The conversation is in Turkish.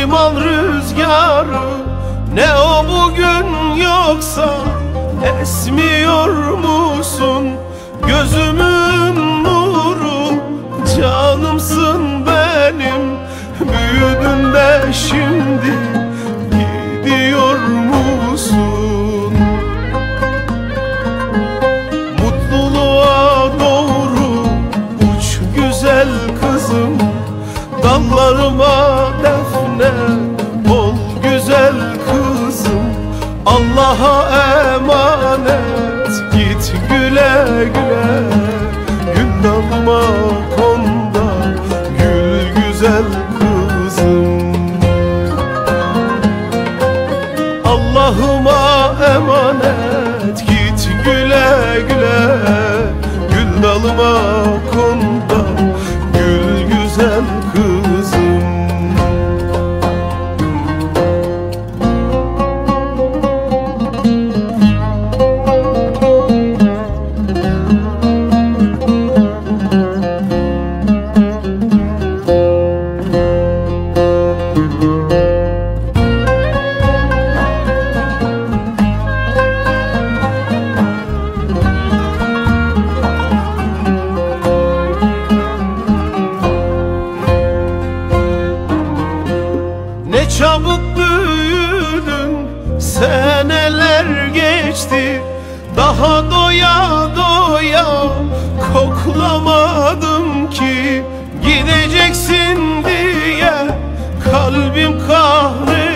şimal rüzgarı. Ne o bugün yoksa esmiyor musun? Gözümün nuru canımsın benim. Büyüdün de şimdi gidiyor musun? Mutluluğa doğru uç güzel kızım. Dallarıma Gül dalıma Seneler geçti. Daha doya doya Koklamadım ki. Gideceksin diye Kalbim kahretsin